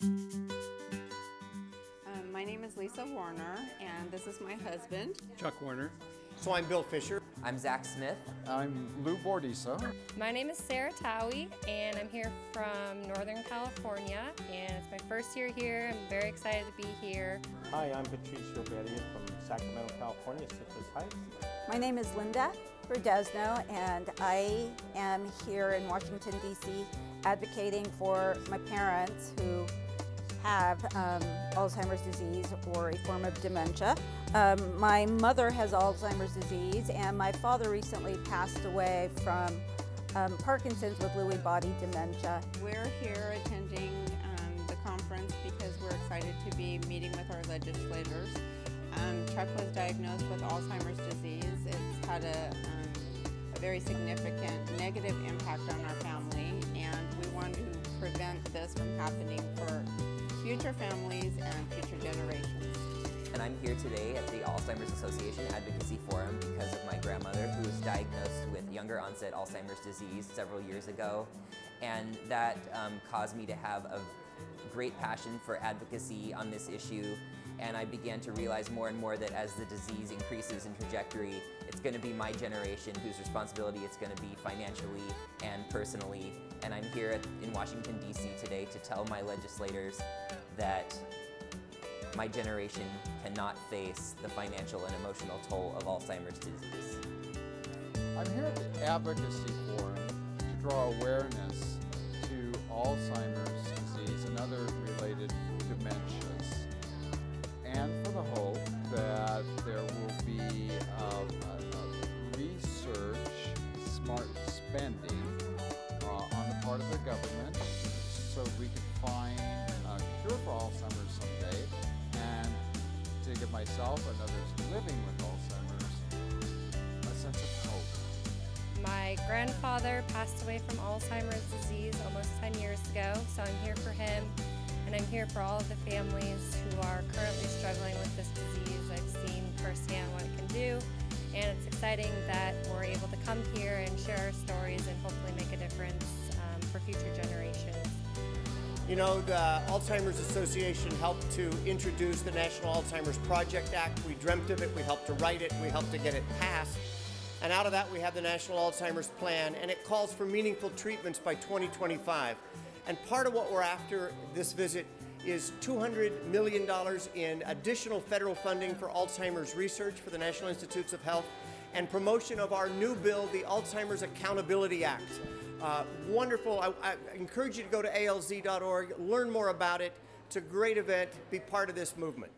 Um, my name is Lisa Warner, and this is my husband. Chuck Warner. So I'm Bill Fisher. I'm Zach Smith. I'm Lou Bordiso. My name is Sarah Towie, and I'm here from Northern California, and it's my first year here. I'm very excited to be here. Hi, I'm Patricio Beria from Sacramento, California, Citrus Heights. My name is Linda Verdesno, and I am here in Washington, D.C. advocating for my parents who have um, Alzheimer's disease or a form of dementia. Um, my mother has Alzheimer's disease, and my father recently passed away from um, Parkinson's with Lewy body dementia. We're here attending um, the conference because we're excited to be meeting with our legislators. Um, Chuck was diagnosed with Alzheimer's disease. It's had a, um, a very significant negative impact on our family, and we want to prevent this from happening for future families and future generations. And I'm here today at the Alzheimer's Association Advocacy Forum because of my grandmother who was diagnosed with younger onset Alzheimer's disease several years ago. And that um, caused me to have a great passion for advocacy on this issue. And I began to realize more and more that as the disease increases in trajectory, it's going to be my generation whose responsibility it's going to be financially and personally. And I'm here in Washington, D.C. today to tell my legislators that my generation cannot face the financial and emotional toll of Alzheimer's disease. I'm here at the Advocacy Forum to draw awareness to Alzheimer's disease and other related dementias, and for the hope that there will be a research, smart spending uh, on the part of the government myself and others living with Alzheimer's a sense of hope. My grandfather passed away from Alzheimer's disease almost 10 years ago, so I'm here for him, and I'm here for all of the families who are currently struggling with this disease. I've seen firsthand what it can do, and it's exciting that we're able to come here and share our stories and hopefully make a difference um, for future generations. You know, the Alzheimer's Association helped to introduce the National Alzheimer's Project Act. We dreamt of it, we helped to write it, we helped to get it passed. And out of that, we have the National Alzheimer's Plan, and it calls for meaningful treatments by 2025. And part of what we're after this visit is $200 million in additional federal funding for Alzheimer's research for the National Institutes of Health and promotion of our new bill, the Alzheimer's Accountability Act. Uh, wonderful. I, I encourage you to go to alz.org, learn more about it. It's a great event. Be part of this movement.